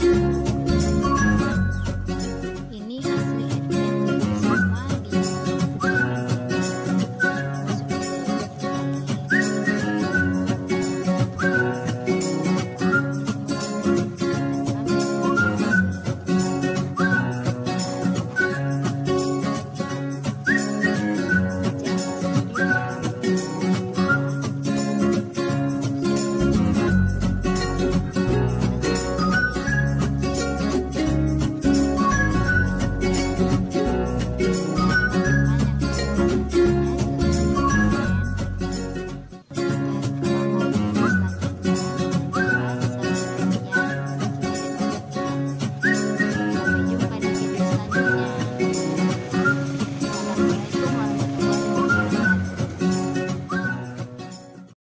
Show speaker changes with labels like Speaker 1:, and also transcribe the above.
Speaker 1: heaven.